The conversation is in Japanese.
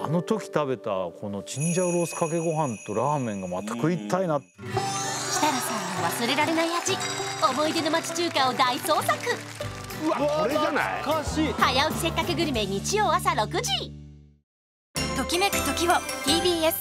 あの時食べたこのチンジャオロースかけご飯とラーメンがまた食いたいな。設楽さんの忘れられない味思い出の町中華を大捜索。うわこれじゃない？早起きせっかくグルメ日曜朝6時。ときめく時を TBS